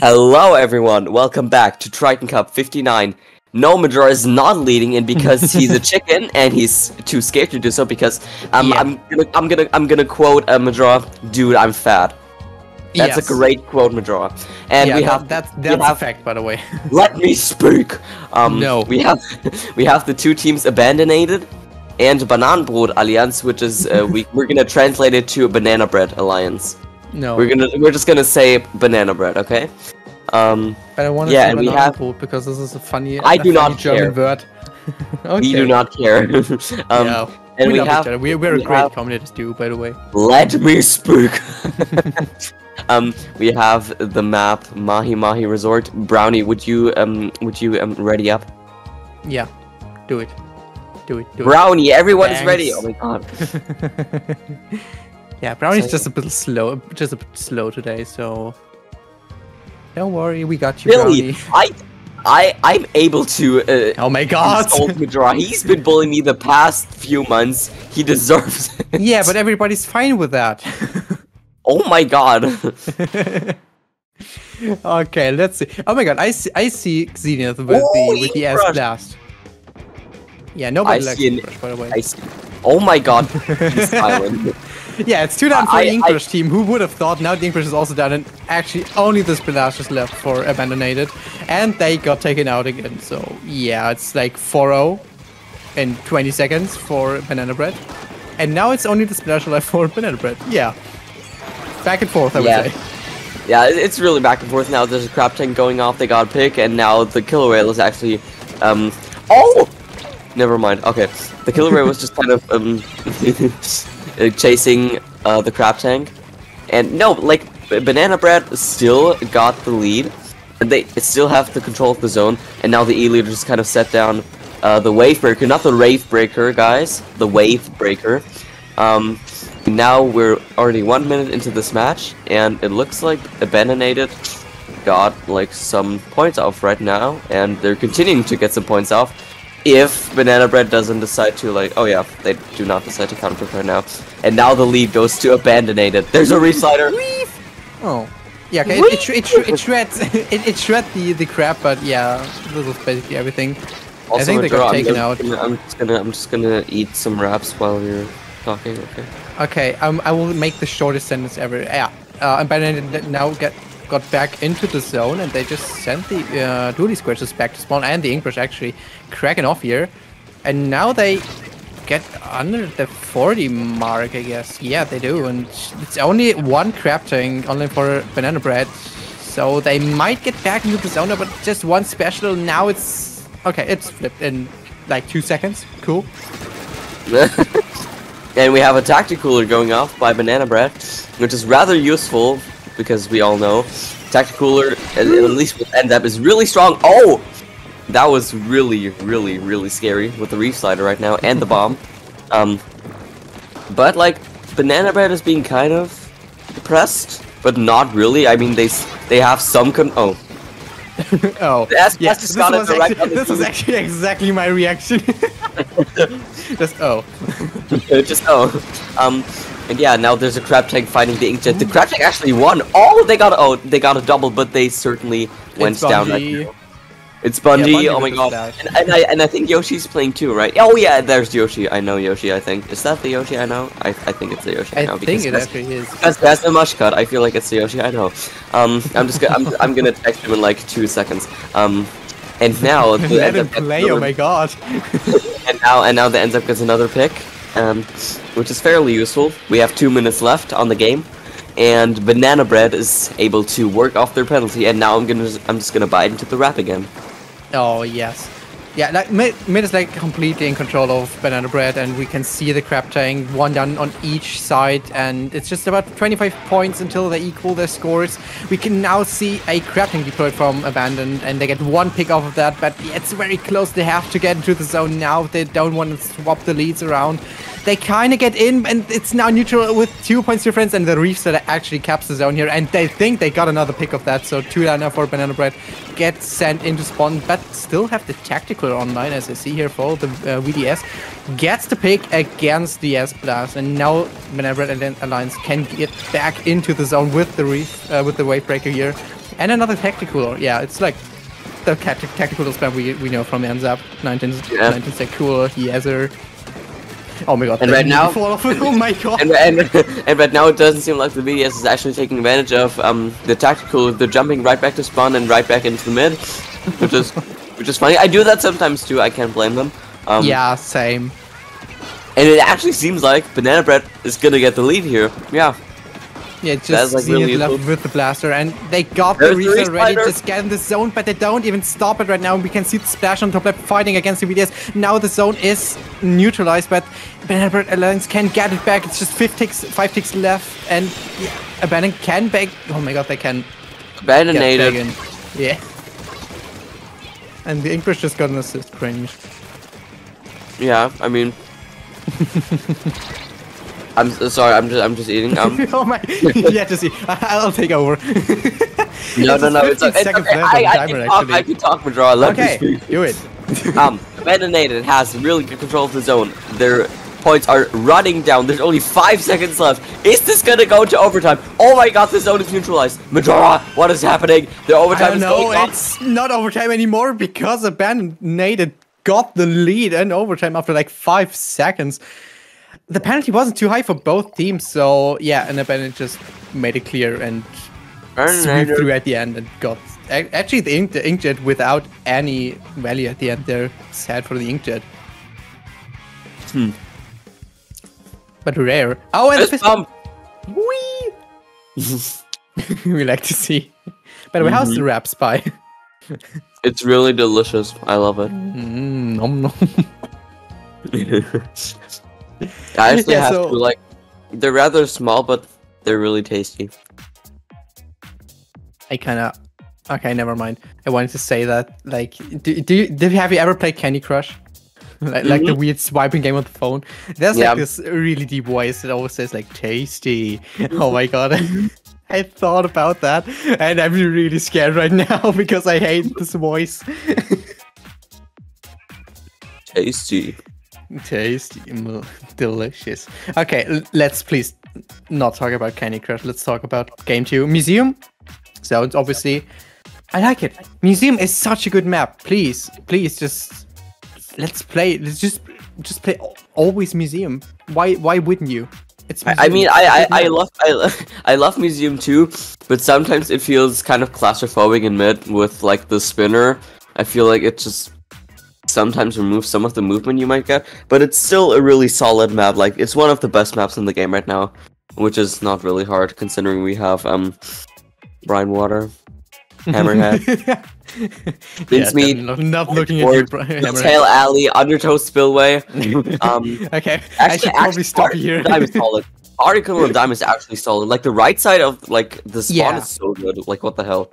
Hello, everyone. Welcome back to Triton Cup 59. No, Majora is not leading, and because he's a chicken and he's too scared to do so, because um, Yeah. I'm gonna, I'm gonna, I'm gonna quote uh, Majora, "Dude, I'm fat." That's Yes. a great quote, Majora. And yeah, we that- have that's we that's a fact, by the way. Let me speak. Um, No. We have we have the two teams Abandonated and Bananenbrot Alliance, which is uh, we we're gonna translate it to Banana Bread Alliance. No, We're gonna we're just gonna say Banana Bread, okay? Um, but I want to yeah, say and we banana have- because this is a funny. I a do funny not German care. word. okay. We do not care. um, yeah. And we, we have, We're, we're we a great have- community too, by the way. Let me speak. um, we have the map Mahi Mahi Resort. Brownie, would you um would you um ready up? Yeah, do it, do it, do Brownie, everyone's ready. Thanks. Oh my god. Yeah, Brownie's So- just a bit slow, just a bit slow today, so don't worry, we got you, Billy, Brownie. I I I'm able to uh Oh my God! Majora. He's been bullying me the past few months. He deserves it. yeah, but everybody's fine with that. Oh my god. okay, let's see. Oh my god, I see, I see Xeniath with Oh, the with the S blast. Yeah, nobody I likes see an- Crush, by the way. I see. Oh my god. He's. Yeah, it's two down for I- the I- English team. Who would have thought? Now the English is also down, and actually only the Spillage is left for Abandonated, and they got taken out again. So yeah, it's like 4-0 in 20 seconds for Banana Bread, and now it's only the Spillage left for Banana Bread. Yeah, back and forth, I would Yeah. say. Yeah, it's really back and forth now. There's a crab tank going off. They got a pick, and now the killer whale is actually, um, oh, never mind. Okay, the killer whale was just kind of um chasing uh, the crab tank, and no, like banana bread still got the lead, and they still have the control of the zone. And now the E leader just kind of set down uh, the wave breaker, not the rave breaker, guys, the wave breaker. Um, now we're already one minute into this match, and it looks like Abandonated got like some points off right now, and they're continuing to get some points off. If Banana Bread doesn't decide to like, oh yeah, they do not decide to counter right now, and now the lead goes to Abandonated. There's a Reefslider. Oh. Yeah, okay. It, it, it, it shreds it, it shred the the crab, but yeah, this was basically everything. I think they Majora, got I'm taken gonna- out. I'm just gonna, I'm just gonna eat some wraps while you're talking. Okay. Okay, um, I will make the shortest sentence ever. Yeah, uh, and Bandit now get got back into the zone, and they just sent the uh, dually squares back to spawn, and the Inkbrush actually cracking off here, and now they get under the 40 mark, I guess. Yeah, they do, and it's only one crab tank only for banana bread, so they might get back into the zone, but just one special. Now it's okay. It's flipped in like two seconds. Cool. and we have a tacticooler going off by Banana Bread, which is rather useful because we all know tacticooler, at, at least with N-ZAP, is really strong. Oh, that was really, really, really scary with the Reefslider right now and the bomb. Um, but like Banana Bread is being kind of depressed, but not really. I mean, they they have some con. Oh, Oh, The S- yeah, this was, actually, this was actually exactly my reaction. Just oh, just oh. Um, and yeah, now there's a crab tank fighting the inkjet. The crab tank actually won. Oh, they got oh they got a double, but they certainly went It's down. Bungie. Right it's Bungie. Bungie oh my god. And, and I and I think Yoshi's playing too, right? Oh yeah, there's Yoshi. I know Yoshi. I think is that the Yoshi I know? I, I think it's the Yoshi I, I know think it actually is. because that's a mush cut. I feel like it's the Yoshi I know. Um, I'm just gonna, I'm, I'm gonna text him in like two seconds. Um, and now the Let him play. Oh my god. and now and now the N-ZAP gets another pick, um, which is fairly useful. We have two minutes left on the game, and Banana Bread is able to work off their penalty. And now I'm gonna I'm just gonna bite into the wrap again. Oh yes. Yeah, like mid, mid is like completely in control of banana bread, and we can see the crab tank one down on each side, and it's just about 25 points until they equal their scores. We can now see a crab tank deployed from abandoned, and they get one pick off of that, but it's very close. They have to get into the zone now. They don't want to swap the leads around. They kind of get in, and it's now neutral with two points difference, and the Reefs that actually caps the zone here, and they think they got another pick of that, so two down now for Banana Bread get sent into spawn, but still have the tactical online, as I see here for the uh, VDS. Gets the pick against the S Blast, and now Banana Bread and Alliance can get back into the zone with the Reef, uh, with the Wave Breaker here. And another tactical. Yeah, it's like the tactical spam we, we know from N-ZAP. 19, Yeah. 19 sec cool, Yezer. Oh my god. And right now- fall off- oh my god. And, and and right now it doesn't seem like the BDS is actually taking advantage of um the tactical. They're jumping right back to spawn and right back into the mid, which is which is funny. I do that sometimes too. I can't blame them. Um, yeah, same. And it actually seems like Banana Bread is gonna get the lead here. Yeah. Yeah, just like, really left with the blaster, and they got There's the reset ready, get in the zone, but they don't even stop it right now. We can see the splash on top left fighting against the VDS. Now the zone is neutralized, but Bread Alliance can get it back. It's just five ticks, five ticks left, and yeah, Abandon can back. Oh my god, they can Abandoned. in. Yeah. And the Inkbrush just got an assist cringe. Yeah. I mean. I'm sorry. I'm just I'm just eating. Um. oh my! yeah, just see. I'll take over. No, no, no. It's, 15 it's okay. I, I, timer, can talk. I can talk, Madra. Let okay, do it. um, Abandonated has really good control of the zone. Their points are running down. There's only five seconds left. Is this gonna go to overtime? Oh my god, the zone is neutralized. Majora, what is happening? Their I overtime is going on. It's not overtime anymore because Abandoned got the lead and overtime after like five seconds. The penalty wasn't too high for both teams, so yeah, and Abandoned just made it clear and sweep through at the end and got. Actually, the, ink, the inkjet without any value at the end there. Sad for the inkjet. Hmm. But rare. Oh, and the Fist fist bump. Whee! we like to see. By the way, how's Mm-hmm. the wrap spy? It's really delicious. I love it. Mm, nom nom. I actually Yeah, have so- to like. They're rather small, but they're really tasty. I kind of. Okay, never mind. I wanted to say that. Like, do, do you did, have you ever played Candy Crush? like, like the weird swiping game on the phone. There's Mm-hmm. Yeah. like this really deep voice that always says like "tasty." Oh my god. I thought about that, and I'm really scared right now because I hate this voice. Tasty. Tasty, delicious. Okay, let's please not talk about Candy Crush. Let's talk about Game 2 Museum. So it's obviously, I like it. Museum is such a good map. Please, please, just let's play. Let's just just play always Museum. Why why wouldn't you? It's. I, I mean, I I, I, love I, lo- I love Museum too, but sometimes it feels kind of claustrophobic in mid with like the spinner. I feel like it just sometimes remove some of the movement you might get, but it's still a really solid map. Like it's one of the best maps in the game right now, which is not really hard considering we have um Brine Water, Hammerhead, yeah, Mincemeat, not, not looking at you, Board, bro- the Hammerhead. Tail Alley, Undertow Spillway. Um, Okay, I should probably stop here. Dime is solid. Barnacle & Dime is actually solid. Like the right side of like the spawn Yeah. is so good. Like what the hell?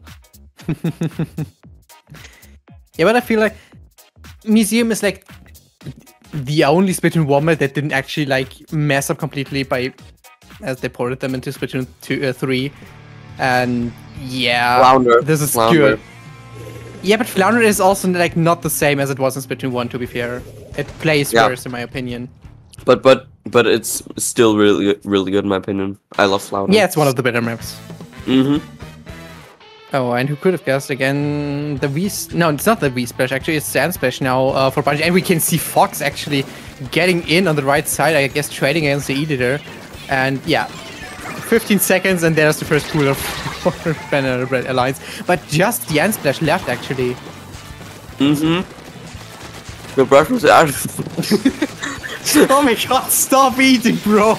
Yeah, but I feel like Museum is like the only Splatoon 1 map that didn't actually like mess up completely by as they ported them into Splatoon 2, uh, 3. And yeah, Flounder. this is Flounder. good. Yeah, but Flounder is also like not the same as it was in Splatoon 1 to be fair. It plays Yeah. worse in my opinion. But but but it's still really really good in my opinion. I love Flounder. Yeah, it's one of the better maps. Mm-hmm. Oh, and who could have guessed again? The V. No, it's not the V splash. Actually, it's Sand Splash now uh, for Bungie, and we can see Fox actually getting in on the right side. I guess trading against the Editor, and yeah, 15 seconds, and there's the first cooler for Banana Bread Alliance. But just the End Splash left actually. Mm-hmm. The brush was out. oh my god! Stop eating, bro.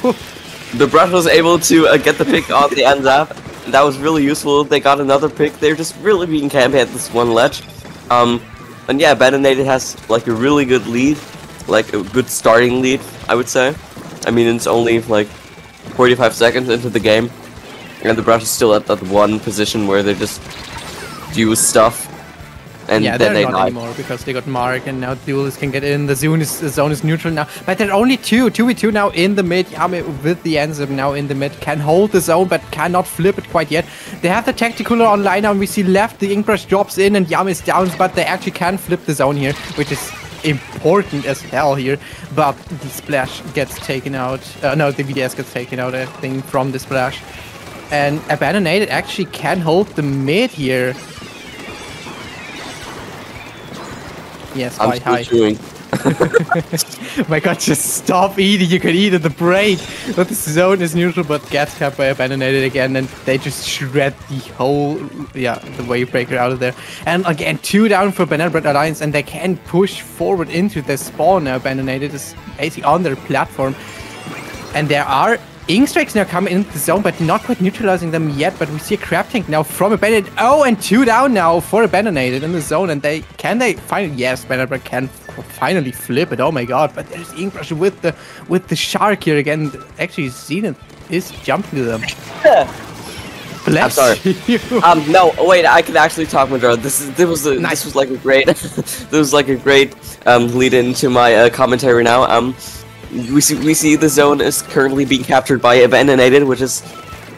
the brush was able to uh, get the pick on the N-ZAP. That was really useful. They got another pick. They're just really being campy at this one ledge. Um, and yeah, Bandonated has like a really good lead, like a good starting lead, I would say. I mean, it's only like 45 seconds into the game, and the brush is still at that one position where they just do stuff, and yeah, then they're they not die. anymore because they got Mark and now Duelist can get in. The zone is the zone is neutral now, but there are only two, two v two now in the mid. Yame with the Ansem now in the mid can hold the zone but cannot flip it quite yet. They have the tactical online now, and we see left the Inkbrush drops in and Yame is down, but they actually can flip the zone here, which is important as hell here. But the splash gets taken out. Uh, no, the VDS gets taken out. I think from the splash. And Abandonated actually can hold the mid here. Yes, I'm still chewing. My god, just stop eating. You can eat at the break. But the zone is neutral, but gets kept by Abandonated again, and they just shred the whole, yeah, the wave breaker out of there. And again, two down for Banana Bread Alliance, and they can push forward into the spawn now. Abandonated is basically on their platform. And there are Ink Strikes now coming into the zone, but not quite neutralizing them yet. But we see a Crab Tank now from Abandoned. Oh, and two down now for Abandonated in the zone. And they can they finally yes, Banana can finally flip it. Oh my god! But there's Ink Brush with the with the shark here again. Actually, Zenith is jumping to them. Bless I'm sorry. you. Um, no, wait, I can actually talk, Madro. This is this was a, Nice. this was like a great this was like a great um lead into my uh, commentary now. Um, we see we see the zone is currently being captured by Abandonated, which is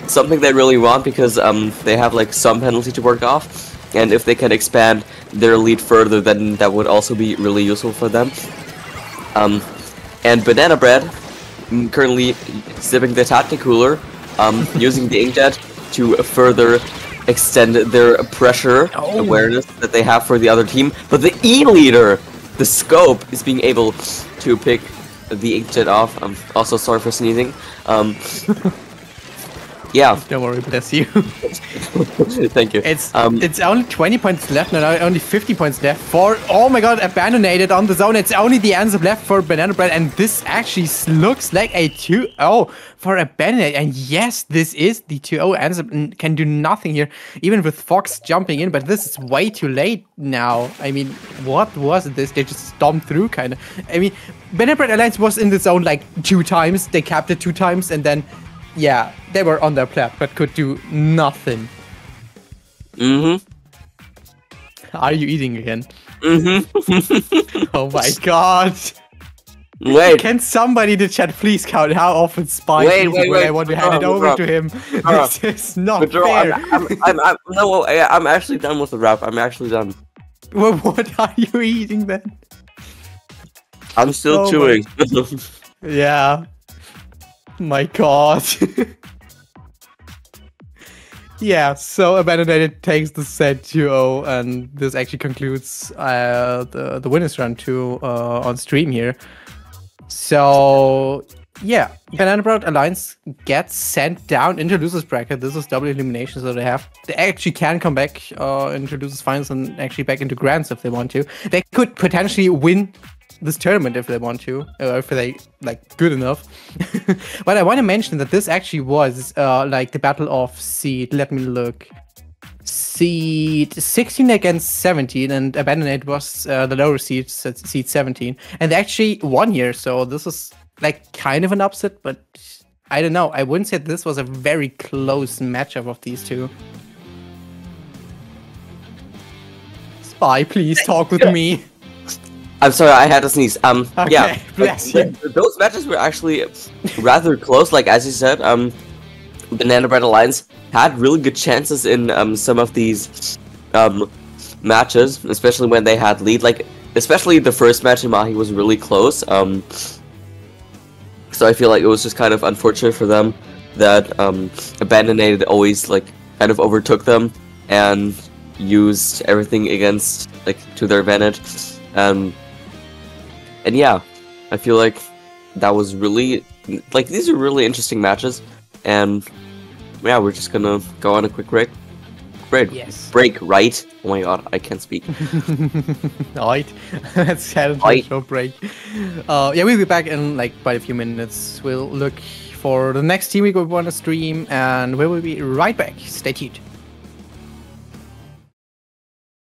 something they really want because um they have like some penalty to work off, and if they can expand their lead further, then that would also be really useful for them. Um, and Banana Bread mm, currently sipping the Tactic Cooler, um, using the Inkjet to further extend their pressure Oh. awareness that they have for the other team. But the E leader, the Scope, is being able to pick the Inkjet off. I'm also, sorry for sneezing. Um, yeah, Don't worry, bless you. thank you. It's um, it's only 20 points left now, only 50 points left for oh my god, abandonated on the zone. It's only the N-ZAP left for Banana Bread, and this actually looks like a 2-0 for abandonated. And yes, this is the 2-0 N-ZAP can do nothing here, even with Fox jumping in, but this is way too late now. I mean, what was this? They just stomped through kind of. I mean, Banana Bread Alliance was in the zone like two times, they capped it two times, and then yeah, they were on their plat, but could do nothing. mm-hmm. Are you eating again? Mm-hmm. Oh my god. Wait. Can somebody in the chat please count how often Spike Wait, wait, when I want to hand it over to him? This is not fair. I'm, I'm, I'm, I'm, no, I'm actually done with the wrap. I'm actually done. Well, what are you eating then? I'm still Oh chewing. Yeah. My god. yeah, so Abandonated takes the set 2-0 and this actually concludes uh, the, the winners run 2 uh, on stream here. So yeah, Banana Bread Alliance gets sent down into losers bracket. This is double elimination, so they have they actually can come back uh, into losers finals and actually back into grands if they want to. They could potentially win this tournament if they want to, or if they like good enough. but I want to mention that this actually was uh, like the battle of seed. Let me look. Seed 16 against 17, and Abandoned was uh, the lower seed, seed 17, and they actually won here. So this is like kind of an upset, but I don't know. I wouldn't say this was a very close matchup of these two. Spy, please talk with me. I'm sorry, I had to sneeze. Um, Okay, yeah, bless like, you. those matches were actually rather close. Like as you said, um, Banana Bread Alliance had really good chances in um some of these um matches, especially when they had lead. Like especially the first match in Mahi was really close. Um, so I feel like it was just kind of unfortunate for them that um Abandonated always like kind of overtook them and used everything against like to their advantage. Um, and yeah, I feel like that was really like these are really interesting matches, and yeah, we're just gonna go on a quick break. Break, Yes. break, right? Oh my god, I can't speak. Alright, let's into a short break. Uh, yeah, we'll be back in like quite a few minutes. We'll look for the next team we want to stream, and we will be right back. Stay tuned.